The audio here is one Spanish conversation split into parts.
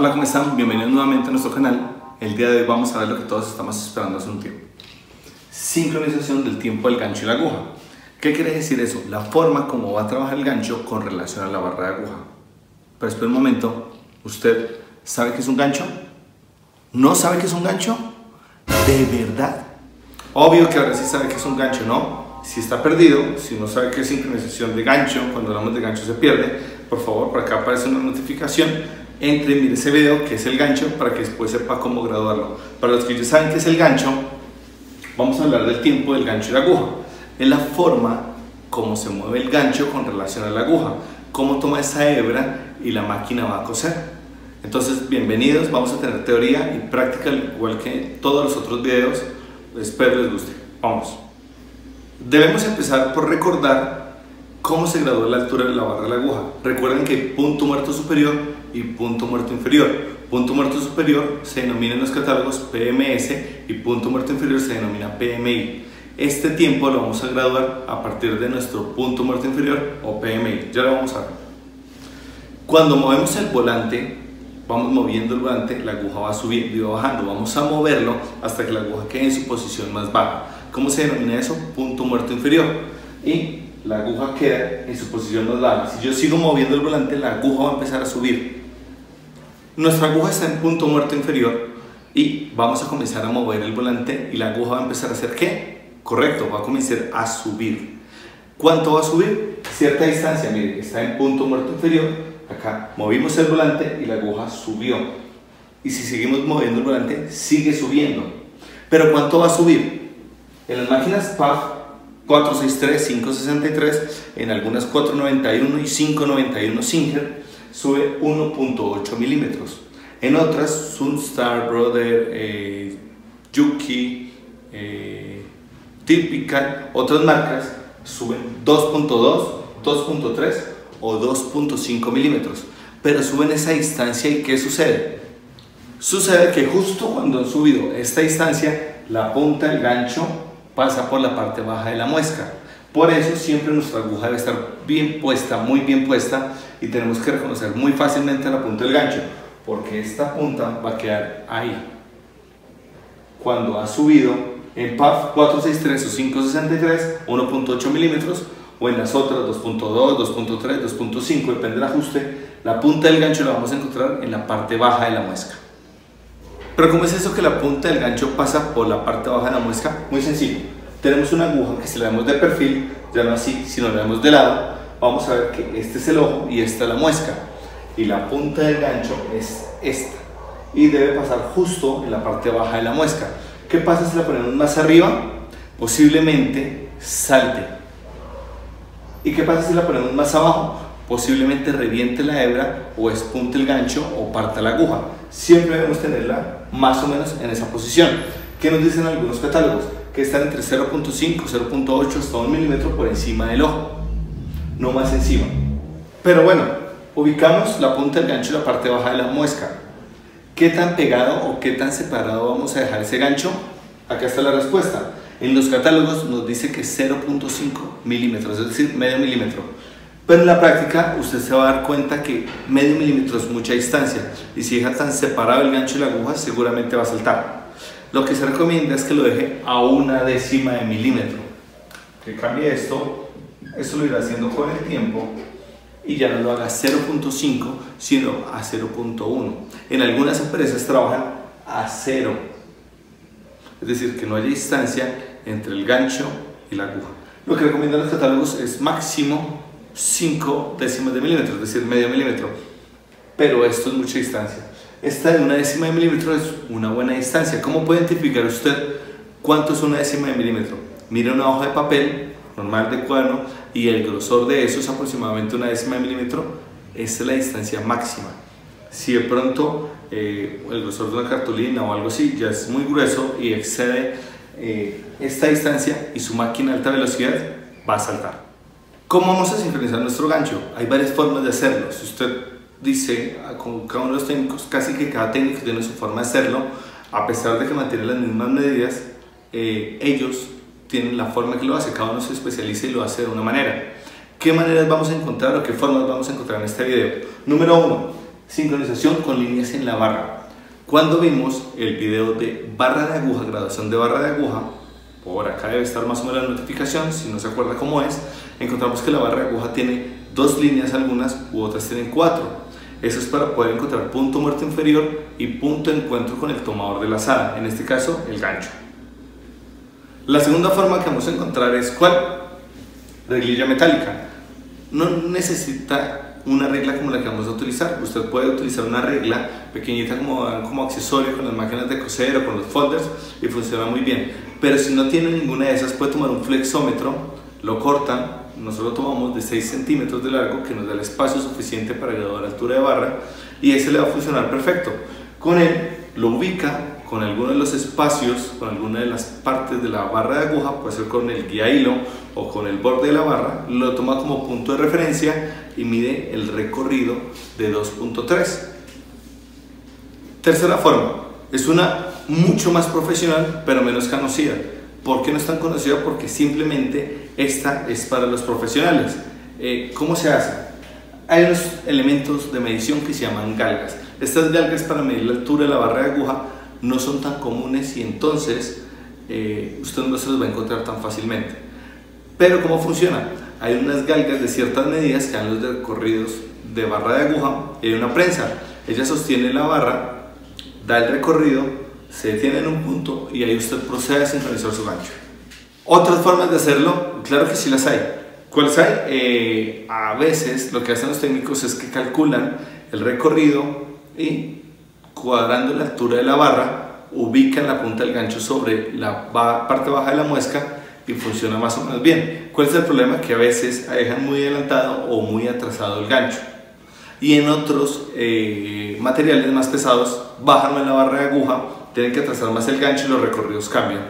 Hola, ¿cómo están? Bienvenidos nuevamente a nuestro canal. El día de hoy vamos a ver lo que todos estamos esperando hace un tiempo. Sincronización del tiempo del gancho y la aguja. ¿Qué quiere decir eso? La forma como va a trabajar el gancho con relación a la barra de aguja. Pero espera un momento, ¿usted sabe qué es un gancho? ¿No sabe qué es un gancho? ¿De verdad? Obvio que ahora sí sabe qué es un gancho, ¿no? Si está perdido, si no sabe qué es sincronización de gancho, cuando hablamos de gancho se pierde, por favor, por acá aparece una notificación, entre y mire ese video que es el gancho para que después sepa cómo graduarlo. Para los que ya saben qué es el gancho, vamos a hablar del tiempo del gancho y la aguja. Es la forma como se mueve el gancho con relación a la aguja, cómo toma esa hebra y la máquina va a coser. Entonces, bienvenidos, vamos a tener teoría y práctica igual que todos los otros videos. Espero les guste. Vamos. Debemos empezar por recordar cómo se graduó la altura de la barra de la aguja. Recuerden que punto muerto superior y punto muerto inferior. Punto muerto superior se denomina en los catálogos PMS y punto muerto inferior se denomina PMI. Este tiempo lo vamos a graduar a partir de nuestro punto muerto inferior o PMI. Ya lo vamos a ver. Cuando movemos el volante, vamos moviendo el volante, la aguja va subiendo y va bajando. Vamos a moverlo hasta que la aguja quede en su posición más baja. ¿Cómo se denomina eso? Punto muerto inferior. Y la aguja queda en su posición más baja. Si yo sigo moviendo el volante, la aguja va a empezar a subir. Nuestra aguja está en punto muerto inferior y vamos a comenzar a mover el volante y la aguja va a empezar a hacer qué? Correcto, va a comenzar a subir. ¿Cuánto va a subir? Cierta distancia, mire, está en punto muerto inferior. Acá movimos el volante y la aguja subió. Y si seguimos moviendo el volante, sigue subiendo. Pero ¿cuánto va a subir? En las máquinas PAF 463, 563, en algunas 491 y 591 Singer sube 1.8 milímetros. En otras, Sunstar, Brother, eh, Yuki, eh, Typical, otras marcas suben 2.2, 2.3 o 2.5 milímetros. Pero suben esa distancia y ¿qué sucede? Sucede que justo cuando han subido esta distancia, la punta del gancho pasa por la parte baja de la muesca. Por eso siempre nuestra aguja debe estar bien puesta, muy bien puesta y tenemos que reconocer muy fácilmente la punta del gancho porque esta punta va a quedar ahí. Cuando ha subido en PAF 463 o 563, 1.8 milímetros o en las otras 2.2, 2.3, 2.5, depende del ajuste, la punta del gancho la vamos a encontrar en la parte baja de la muesca. Pero ¿cómo es eso que la punta del gancho pasa por la parte baja de la muesca? Muy sencillo. Tenemos una aguja que si la vemos de perfil, ya no así, si nos la vemos de lado, vamos a ver que este es el ojo y esta es la muesca. Y la punta del gancho es esta. Y debe pasar justo en la parte baja de la muesca. ¿Qué pasa si la ponemos más arriba? Posiblemente salte. ¿Y qué pasa si la ponemos más abajo? Posiblemente reviente la hebra o espunte el gancho o parta la aguja. Siempre debemos tenerla más o menos en esa posición. ¿Qué nos dicen algunos catálogos? Que están entre 0.5, 0.8 hasta 1 milímetro por encima del ojo. No más encima. Pero bueno, ubicamos la punta del gancho y la parte baja de la muesca. ¿Qué tan pegado o qué tan separado vamos a dejar ese gancho? Acá está la respuesta. En los catálogos nos dice que 0.5 milímetros, es decir, medio milímetro. Pero en la práctica usted se va a dar cuenta que medio milímetro es mucha distancia y si deja tan separado el gancho y la aguja seguramente va a saltar. Lo que se recomienda es que lo deje a una décima de milímetro. Que cambie esto, esto lo irá haciendo con el tiempo y ya no lo haga 0.5 sino a 0.1. En algunas empresas trabajan a 0, es decir, que no haya distancia entre el gancho y la aguja. Lo que recomiendan los catálogos es máximo 5 décimas de milímetro, es decir, medio milímetro. Pero esto es mucha distancia. Esta de una décima de milímetro es una buena distancia. ¿Cómo puede identificar usted cuánto es una décima de milímetro? Mire una hoja de papel normal de cuaderno y el grosor de eso es aproximadamente una décima de milímetro. Esa es la distancia máxima. Si de pronto eh, el grosor de una cartulina o algo así ya es muy grueso y excede eh, esta distancia y su máquina a alta velocidad va a saltar. ¿Cómo vamos a sincronizar nuestro gancho? Hay varias formas de hacerlo. Si usted dice ah, con cada uno de los técnicos, casi que cada técnico tiene su forma de hacerlo, a pesar de que mantiene las mismas medidas, eh, ellos tienen la forma que lo hace, cada uno se especializa y lo hace de una manera. ¿Qué maneras vamos a encontrar o qué formas vamos a encontrar en este video? Número uno, Sincronización con líneas en la barra. Cuando vimos el video de barra de aguja, graduación de barra de aguja, por acá debe estar más o menos la notificación, si no se acuerda cómo es, encontramos que la barra de aguja tiene dos líneas algunas u otras tienen cuatro. Eso es para poder encontrar punto muerto inferior y punto encuentro con el tomador de la lazada, en este caso el gancho. La segunda forma que vamos a encontrar es ¿cuál? Reglilla metálica. No necesita una regla como la que vamos a utilizar. Usted puede utilizar una regla pequeñita como, como accesorio con las máquinas de coser o con los folders y funciona muy bien. Pero si no tiene ninguna de esas, puede tomar un flexómetro, lo cortan, nosotros tomamos de 6 centímetros de largo que nos da el espacio suficiente para graduar la altura de barra y ese le va a funcionar perfecto. Con él lo ubica con alguno de los espacios, con alguna de las partes de la barra de aguja, puede ser con el guía hilo o con el borde de la barra, lo toma como punto de referencia y mide el recorrido de 2.3. Tercera forma, es una mucho más profesional pero menos conocida. ¿Por qué no es tan conocida? Porque simplemente esta es para los profesionales. Eh, ¿Cómo se hace? Hay unos elementos de medición que se llaman galgas. Estas galgas para medir la altura de la barra de aguja no son tan comunes y entonces eh, usted no se los va a encontrar tan fácilmente. Pero ¿cómo funciona? Hay unas galgas de ciertas medidas que dan los recorridos de barra de aguja y hay una prensa. Ella sostiene la barra, da el recorrido, se detiene en un punto y ahí usted procede a sincronizar su gancho. Otras formas de hacerlo, claro que sí las hay. ¿Cuáles hay? Eh, a veces lo que hacen los técnicos es que calculan el recorrido y cuadrando la altura de la barra, ubican la punta del gancho sobre la parte baja de la muesca y funciona más o menos bien. ¿Cuál es el problema? Que a veces dejan muy adelantado o muy atrasado el gancho. Y en otros eh, materiales más pesados bajan la barra de aguja, tienen que atrasar más el gancho y los recorridos cambian.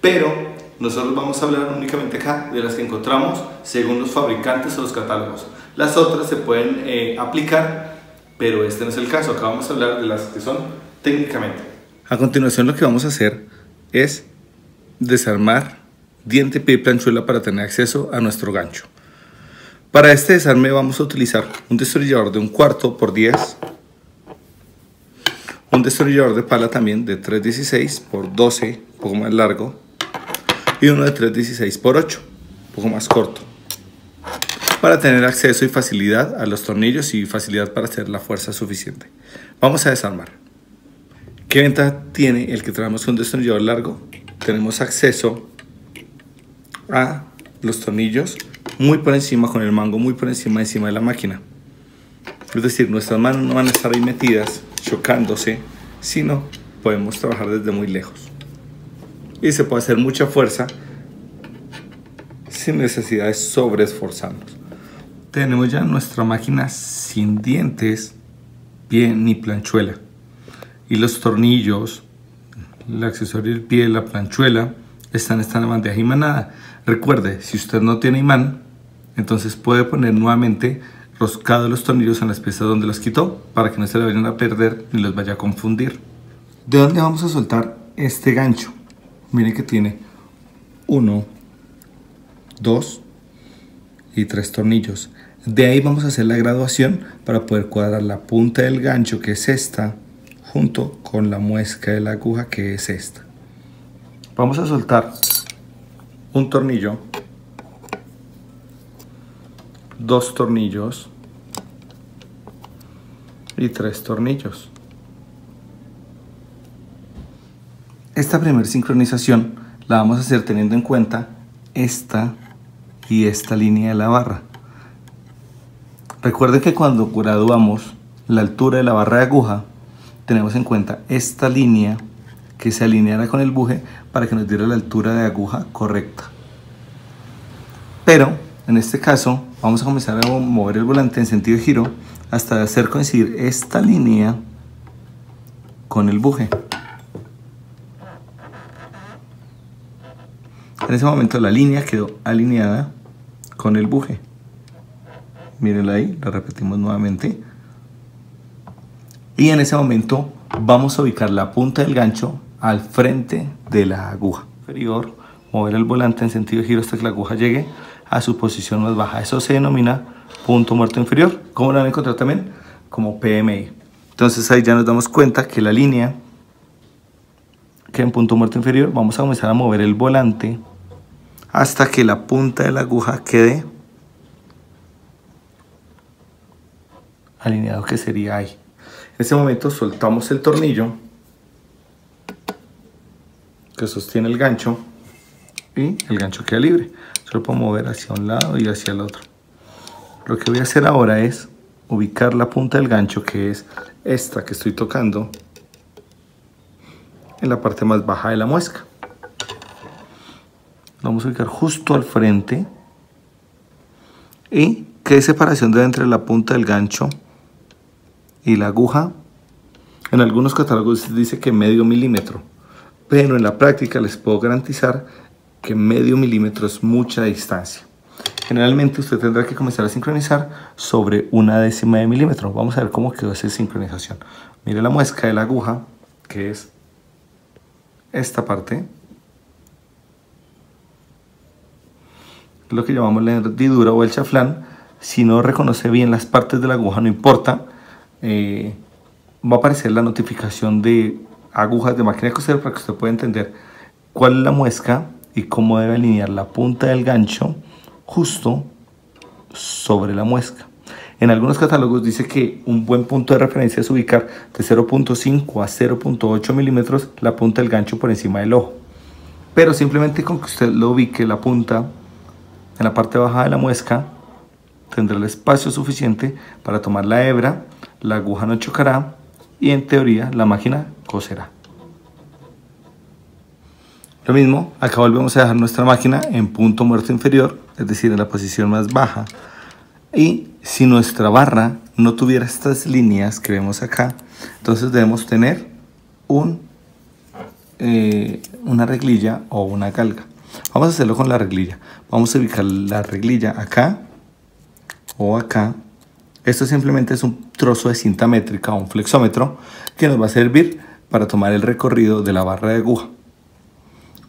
Pero nosotros vamos a hablar únicamente acá de las que encontramos según los fabricantes o los catálogos. Las otras se pueden eh, aplicar pero este no es el caso. Acá vamos a hablar de las que son técnicamente. A continuación lo que vamos a hacer es desarmar diente, pie y planchuela para tener acceso a nuestro gancho. Para este desarme vamos a utilizar un destornillador de un cuarto por 10, un destornillador de pala también de 3.16 por 12, un poco más largo, y uno de 3.16 por 8, un poco más corto para tener acceso y facilidad a los tornillos y facilidad para hacer la fuerza suficiente. Vamos a desarmar. ¿Qué ventaja tiene el que traemos un destornillador largo? Tenemos acceso a los tornillos muy por encima, con el mango muy por encima, encima de la máquina. Es decir, nuestras manos no van a estar ahí metidas, chocándose, sino podemos trabajar desde muy lejos. Y se puede hacer mucha fuerza sin necesidad de sobreesforzarnos tenemos ya nuestra máquina sin dientes, pie ni planchuela. Y los tornillos, el accesorio del pie, la planchuela, están en esta bandeja imanada. Recuerde, si usted no tiene imán, entonces puede poner nuevamente roscado los tornillos en las piezas donde los quitó para que no se le vayan a perder ni los vaya a confundir. ¿De dónde vamos a soltar este gancho? Miren que tiene uno, dos y tres tornillos. De ahí vamos a hacer la graduación para poder cuadrar la punta del gancho que es esta junto con la muesca de la aguja que es esta. Vamos a soltar un tornillo, dos tornillos y tres tornillos. Esta primera sincronización la vamos a hacer teniendo en cuenta esta y esta línea de la barra. Recuerde que cuando graduamos la altura de la barra de aguja, tenemos en cuenta esta línea que se alineara con el buje para que nos diera la altura de aguja correcta. Pero en este caso vamos a comenzar a mover el volante en sentido giro hasta hacer coincidir esta línea con el buje. En ese momento la línea quedó alineada con el buje. Mírenla ahí, la repetimos nuevamente. Y en ese momento vamos a ubicar la punta del gancho al frente de la aguja inferior, mover el volante en sentido de giro hasta que la aguja llegue a su posición más baja. Eso se denomina punto muerto inferior. ¿Cómo lo van a encontrar también? como PMI. Entonces ahí ya nos damos cuenta que la línea que en punto muerto inferior vamos a comenzar a mover el volante hasta que la punta de la aguja quede alineado que sería ahí. En ese momento soltamos el tornillo que sostiene el gancho y el gancho queda libre. Solo puedo mover hacia un lado y hacia el otro. Lo que voy a hacer ahora es ubicar la punta del gancho que es esta que estoy tocando en la parte más baja de la muesca. Vamos a ubicar justo al frente y qué separación debe entre la punta del gancho y la aguja. En algunos catálogos dice que medio milímetro, pero en la práctica les puedo garantizar que medio milímetro es mucha distancia. Generalmente usted tendrá que comenzar a sincronizar sobre una décima de milímetro. Vamos a ver cómo quedó esa sincronización. Mire la muesca de la aguja, que es esta parte. Lo que llamamos la hendidura o el chaflán. Si no reconoce bien las partes de la aguja, no importa. Eh, va a aparecer la notificación de agujas de máquina de coser para que usted pueda entender cuál es la muesca y cómo debe alinear la punta del gancho justo sobre la muesca. En algunos catálogos dice que un buen punto de referencia es ubicar de 0.5 a 0.8 milímetros la punta del gancho por encima del ojo. Pero simplemente con que usted lo ubique la punta en la parte baja de la muesca, tendrá el espacio suficiente para tomar la hebra, la aguja no chocará y en teoría la máquina coserá. Lo mismo, acá volvemos a dejar nuestra máquina en punto muerto inferior, es decir, en la posición más baja. Y si nuestra barra no tuviera estas líneas que vemos acá, entonces debemos tener un, eh, una reglilla o una galga. Vamos a hacerlo con la reglilla. Vamos a ubicar la reglilla acá o acá. Esto simplemente es un trozo de cinta métrica o un flexómetro que nos va a servir para tomar el recorrido de la barra de aguja.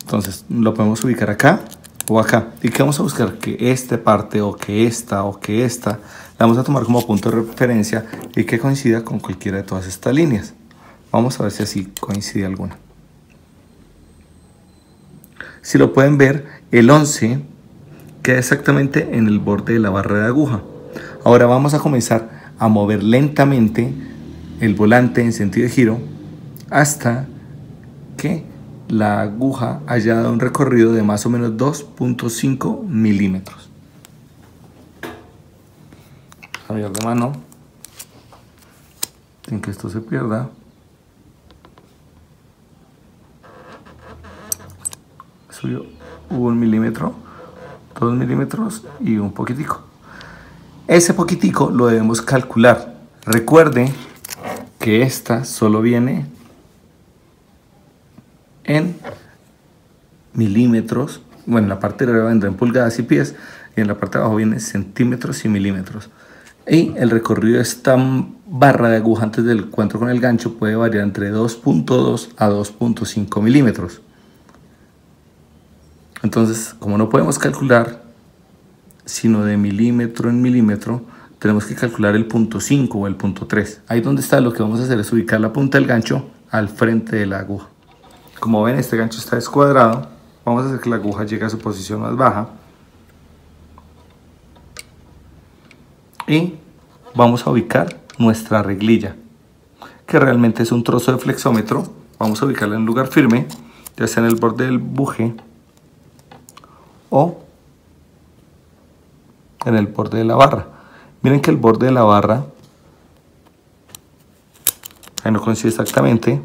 Entonces lo podemos ubicar acá o acá. ¿Y que vamos a buscar? Que esta parte o que esta o que esta la vamos a tomar como punto de referencia y que coincida con cualquiera de todas estas líneas. Vamos a ver si así coincide alguna. Si lo pueden ver, el 11 queda exactamente en el borde de la barra de aguja. Ahora vamos a comenzar a mover lentamente el volante en sentido de giro hasta que la aguja haya dado un recorrido de más o menos 2.5 milímetros. Cambiar de mano sin que esto se pierda. Subió un milímetro, dos milímetros y un poquitico. Ese poquitico lo debemos calcular. Recuerde que esta solo viene en milímetros. Bueno, en la parte de arriba vendrá en pulgadas y pies y en la parte de abajo viene centímetros y milímetros. Y el recorrido de esta barra de aguja antes del encuentro con el gancho puede variar entre 2.2 a 2.5 milímetros. Entonces, como no podemos calcular sino de milímetro en milímetro, tenemos que calcular el punto 5 o el punto 3. Ahí donde está lo que vamos a hacer es ubicar la punta del gancho al frente de la aguja. Como ven, este gancho está descuadrado. Vamos a hacer que la aguja llegue a su posición más baja. Y vamos a ubicar nuestra reglilla, que realmente es un trozo de flexómetro. Vamos a ubicarla en un lugar firme, ya sea en el borde del buje o en el borde de la barra. Miren que el borde de la barra, ahí no coincide exactamente,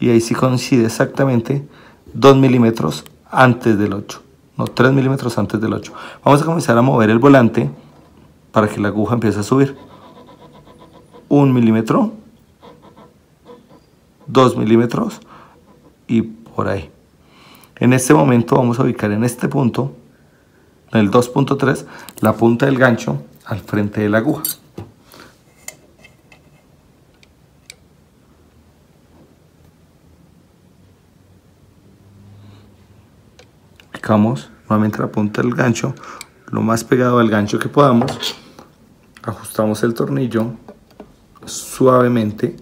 y ahí sí coincide exactamente 2 milímetros antes del 8, no 3 milímetros antes del 8. Vamos a comenzar a mover el volante para que la aguja empiece a subir. 1 milímetro, 2 milímetros y por ahí. En este momento vamos a ubicar en este punto, el 2.3, la punta del gancho al frente de la aguja. Aplicamos nuevamente la punta del gancho, lo más pegado al gancho que podamos, ajustamos el tornillo suavemente,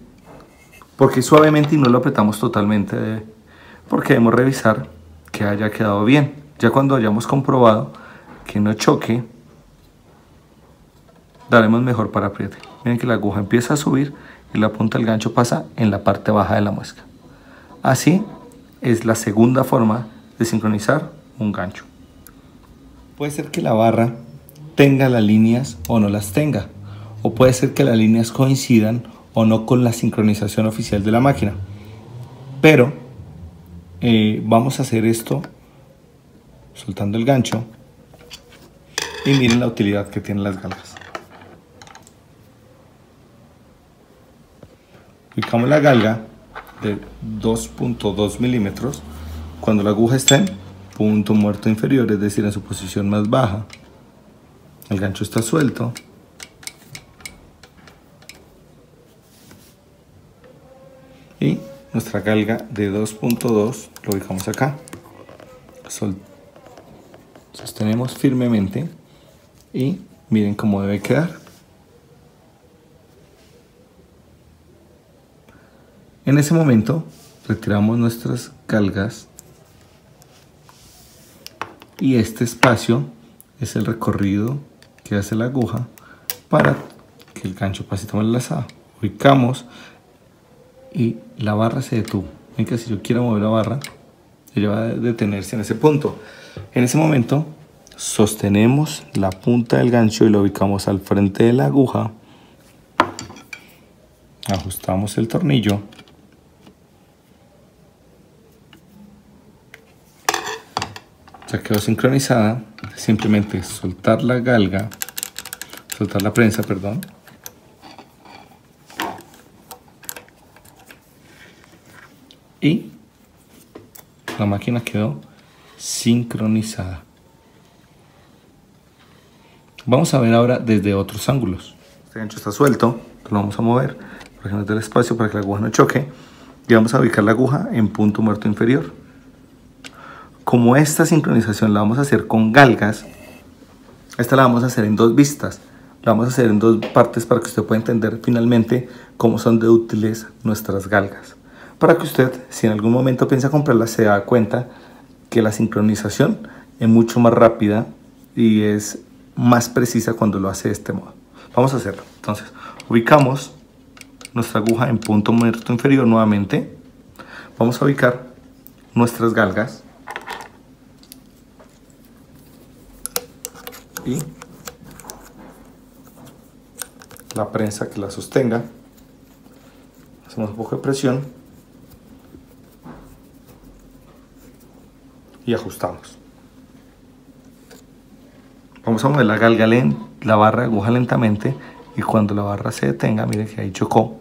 porque suavemente y no lo apretamos totalmente, porque debemos revisar que haya quedado bien. Ya cuando hayamos comprobado que no choque, daremos mejor para apriete. Miren que la aguja empieza a subir y la punta del gancho pasa en la parte baja de la muesca. Así es la segunda forma de sincronizar un gancho. Puede ser que la barra tenga las líneas o no las tenga. O puede ser que las líneas coincidan o no con la sincronización oficial de la máquina. Pero eh, vamos a hacer esto soltando el gancho y miren la utilidad que tienen las galgas. Ubicamos la galga de 2.2 milímetros cuando la aguja está en punto muerto inferior, es decir, en su posición más baja. El gancho está suelto. Y nuestra galga de 2.2 lo ubicamos acá. sostenemos firmemente y miren cómo debe quedar. En ese momento retiramos nuestras galgas y este espacio es el recorrido que hace la aguja para que el gancho pase tomar el lazado. Ubicamos y la barra se detuvo. Ven que si yo quiero mover la barra, ella va a detenerse en ese punto. En ese momento sostenemos la punta del gancho y lo ubicamos al frente de la aguja. Ajustamos el tornillo. Ya quedó sincronizada. Simplemente soltar la galga soltar la prensa perdón. Y la máquina quedó sincronizada vamos a ver ahora desde otros ángulos este gancho está suelto lo vamos a mover para que nos dé el espacio para que la aguja no choque y vamos a ubicar la aguja en punto muerto inferior como esta sincronización la vamos a hacer con galgas, esta la vamos a hacer en dos vistas. La vamos a hacer en dos partes para que usted pueda entender finalmente cómo son de útiles nuestras galgas. Para que usted, si en algún momento piensa comprarla, se da cuenta que la sincronización es mucho más rápida y es más precisa cuando lo hace de este modo. Vamos a hacerlo. Entonces, ubicamos nuestra aguja en punto muerto inferior nuevamente. Vamos a ubicar nuestras galgas y la prensa que la sostenga. Hacemos un poco de presión y ajustamos. Vamos a mover la galga la barra de aguja lentamente y cuando la barra se detenga, miren que ahí chocó,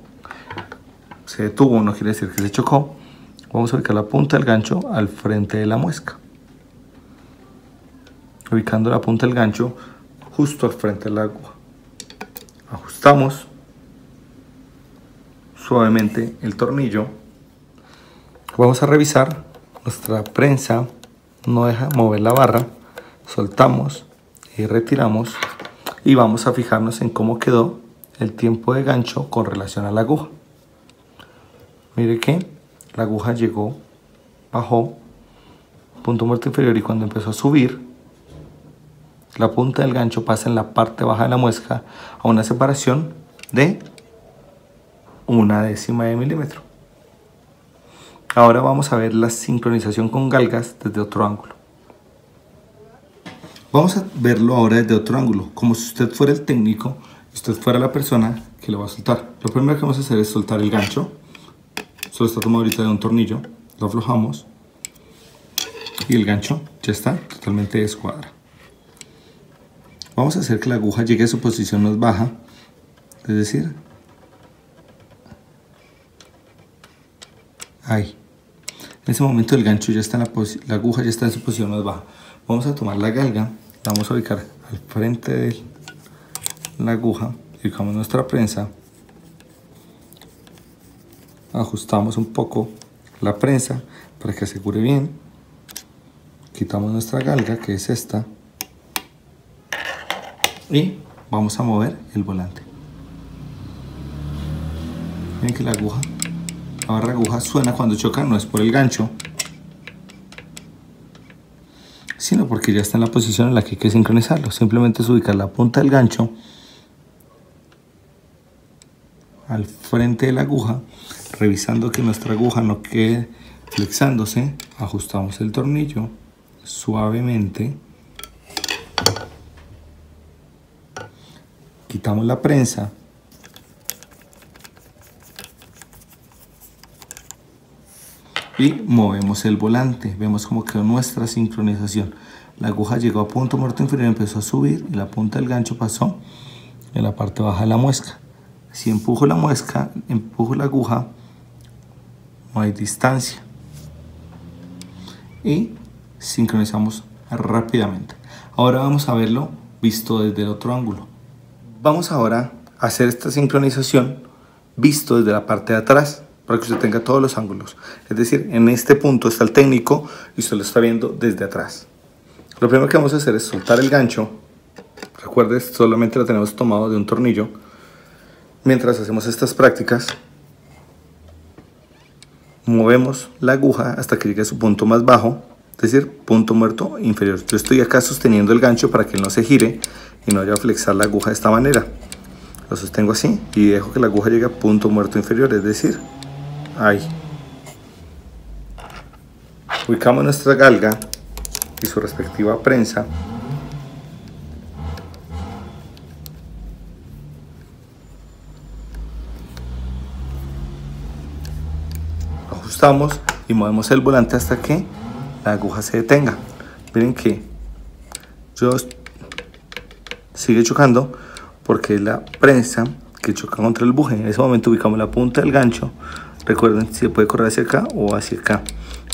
se detuvo, no quiere decir que se chocó, vamos a ubicar la punta del gancho al frente de la muesca. Ubicando la punta del gancho justo al frente del agua. Ajustamos suavemente el tornillo. Vamos a revisar nuestra prensa, no deja mover la barra, soltamos y retiramos y vamos a fijarnos en cómo quedó el tiempo de gancho con relación a la aguja. Mire que la aguja llegó, bajó, punto muerto inferior y cuando empezó a subir la punta del gancho pasa en la parte baja de la muesca a una separación de una décima de milímetro. Ahora vamos a ver la sincronización con galgas desde otro ángulo. Vamos a verlo ahora desde otro ángulo, como si usted fuera el técnico usted fuera la persona que lo va a soltar. Lo primero que vamos a hacer es soltar el gancho. Solo está tomado ahorita de un tornillo. Lo aflojamos y el gancho ya está totalmente descuadra. Vamos a hacer que la aguja llegue a su posición más baja, es decir, ahí. En ese momento el gancho ya está en la aguja ya está en su posición más baja. Vamos a tomar la galga, vamos a ubicar al frente de la aguja, ubicamos nuestra prensa, ajustamos un poco la prensa para que asegure bien, quitamos nuestra galga que es esta, y vamos a mover el volante. Miren que la aguja, la barra aguja suena cuando choca, no es por el gancho, sino porque ya está en la posición en la que hay que sincronizarlo. Simplemente es ubicar la punta del gancho al frente de la aguja, revisando que nuestra aguja no quede flexándose, ajustamos el tornillo suavemente, quitamos la prensa, y movemos el volante. Vemos como quedó nuestra sincronización. La aguja llegó a punto muerto inferior, empezó a subir y la punta del gancho pasó en la parte baja de la muesca. Si empujo la muesca, empujo la aguja, no hay distancia. Y sincronizamos rápidamente. Ahora vamos a verlo visto desde el otro ángulo. Vamos ahora a hacer esta sincronización visto desde la parte de atrás para que usted tenga todos los ángulos. Es decir, en este punto está el técnico y usted lo está viendo desde atrás. Lo primero que vamos a hacer es soltar el gancho. Recuerde, solamente lo tenemos tomado de un tornillo. Mientras hacemos estas prácticas, movemos la aguja hasta que llegue a su punto más bajo, es decir, punto muerto inferior. Yo estoy acá sosteniendo el gancho para que no se gire y no vaya a flexar la aguja de esta manera. Lo sostengo así y dejo que la aguja llegue a punto muerto inferior, es decir, ahí. Ubicamos nuestra galga y su respectiva prensa. Ajustamos y movemos el volante hasta que la aguja se detenga. Miren que yo sigue chocando porque es la prensa que choca contra el buje. En ese momento ubicamos la punta del gancho Recuerden, si se puede correr hacia acá o hacia acá.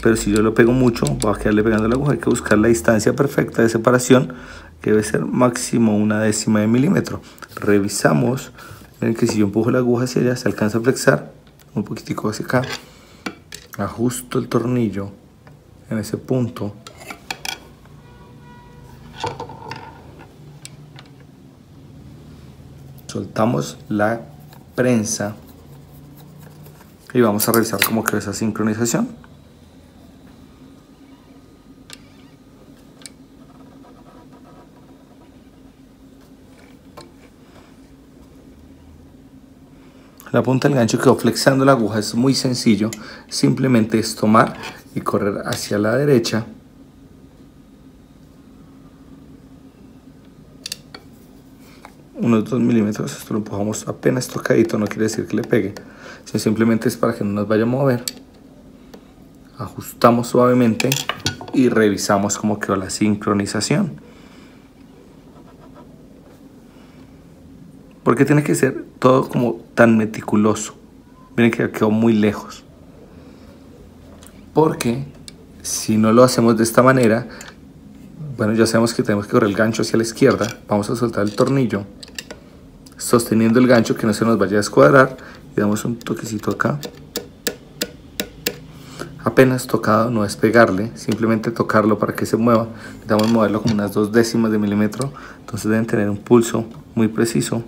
Pero si yo lo pego mucho, va a quedarle pegando la aguja. Hay que buscar la distancia perfecta de separación, que debe ser máximo una décima de milímetro. Revisamos. Miren que si yo empujo la aguja hacia allá, se alcanza a flexar un poquitico hacia acá. Ajusto el tornillo en ese punto. Soltamos la prensa y vamos a revisar cómo quedó esa sincronización. La punta del gancho quedó flexando la aguja, es muy sencillo. Simplemente es tomar y correr hacia la derecha. Unos 2 milímetros, esto lo empujamos apenas tocadito, no quiere decir que le pegue simplemente es para que no nos vaya a mover. Ajustamos suavemente y revisamos cómo quedó la sincronización. Porque tiene que ser todo como tan meticuloso. Miren que quedó muy lejos. Porque si no lo hacemos de esta manera bueno ya sabemos que tenemos que correr el gancho hacia la izquierda. Vamos a soltar el tornillo sosteniendo el gancho que no se nos vaya a descuadrar y damos un toquecito acá apenas tocado, no es pegarle, simplemente tocarlo para que se mueva. Necesitamos moverlo como unas dos décimas de milímetro, entonces deben tener un pulso muy preciso.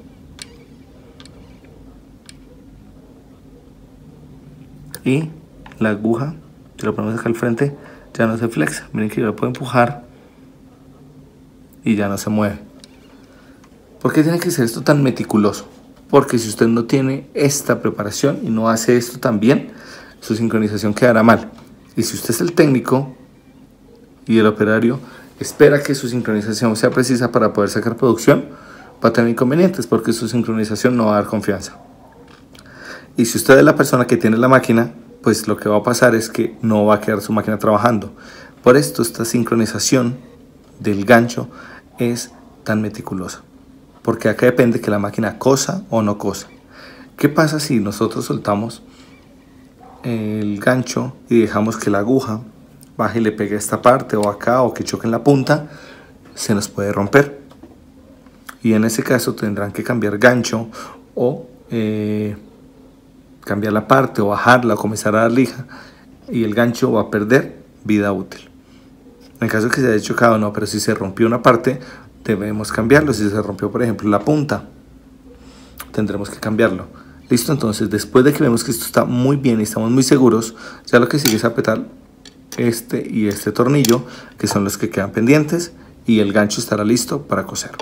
Y la aguja, si lo ponemos acá al frente, ya no se flexa. Miren que yo lo puedo empujar y ya no se mueve. ¿Por qué tiene que ser esto tan meticuloso? Porque si usted no tiene esta preparación y no hace esto también, su sincronización quedará mal. Y si usted es el técnico y el operario espera que su sincronización sea precisa para poder sacar producción, va a tener inconvenientes porque su sincronización no va a dar confianza. Y si usted es la persona que tiene la máquina, pues lo que va a pasar es que no va a quedar su máquina trabajando. Por esto esta sincronización del gancho es tan meticulosa porque acá depende que la máquina cosa o no cosa. ¿Qué pasa si nosotros soltamos el gancho y dejamos que la aguja baje y le pegue a esta parte o acá o que choque en la punta? Se nos puede romper. Y en ese caso tendrán que cambiar gancho o eh, cambiar la parte o bajarla o comenzar a dar lija y el gancho va a perder vida útil. En caso que se haya chocado no, pero si se rompió una parte, debemos cambiarlo. Si se rompió, por ejemplo, la punta, tendremos que cambiarlo. Listo, entonces después de que vemos que esto está muy bien y estamos muy seguros, ya lo que sigue es apretar este y este tornillo, que son los que quedan pendientes, y el gancho estará listo para coser.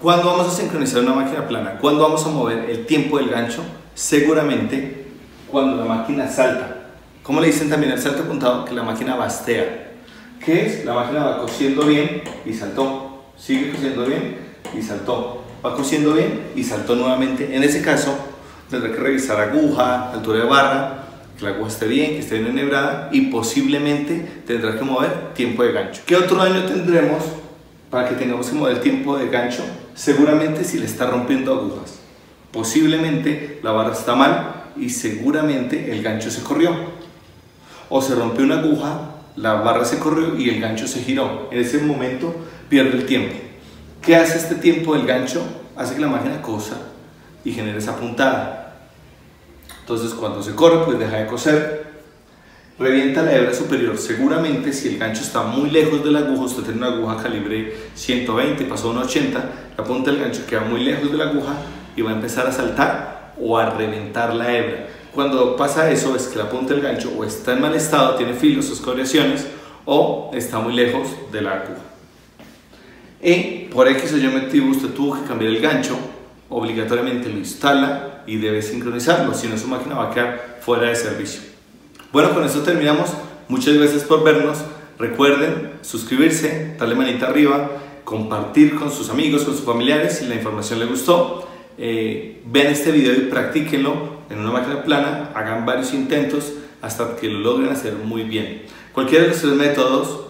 ¿Cuándo vamos a sincronizar una máquina plana? ¿Cuándo vamos a mover el tiempo del gancho? Seguramente cuando la máquina salta. Como le dicen también al salto apuntado, que la máquina bastea. ¿Qué es? La máquina va cosiendo bien y saltó. Sigue cosiendo bien y saltó. Va cosiendo bien y saltó nuevamente. En ese caso, tendrá que revisar aguja, altura de barra, que la aguja esté bien, que esté bien enhebrada y posiblemente tendrá que mover tiempo de gancho. ¿Qué otro daño tendremos para que tengamos que mover tiempo de gancho? Seguramente si le está rompiendo agujas. Posiblemente la barra está mal y seguramente el gancho se corrió. O se rompió una aguja, la barra se corrió y el gancho se giró. En ese momento pierde el tiempo. ¿Qué hace este tiempo del gancho? Hace que la máquina cosa y genere esa puntada. Entonces cuando se corre pues deja de coser. Revienta la hebra superior. Seguramente si el gancho está muy lejos de la aguja, usted tiene una aguja calibre 120, pasó a un 80, la punta del gancho queda muy lejos de la aguja y va a empezar a saltar o a reventar la hebra. Cuando pasa eso es que la punta del gancho o está en mal estado, tiene filos o escoriaciones o está muy lejos de la aguja. Y por X o Y motivo usted tuvo que cambiar el gancho, obligatoriamente lo instala y debe sincronizarlo, si no su máquina va a quedar fuera de servicio. Bueno, con esto terminamos. Muchas gracias por vernos. Recuerden suscribirse, darle manita arriba, compartir con sus amigos, con sus familiares si la información les gustó. Eh, vean este video y practíquenlo en una máquina plana, hagan varios intentos hasta que lo logren hacer muy bien. Cualquiera de estos métodos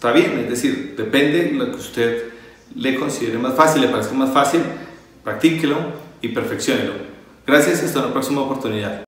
está bien, es decir, depende de lo que usted le considere más fácil, le parezca más fácil, practíquelo y perfeccionelo. Gracias y hasta una próxima oportunidad.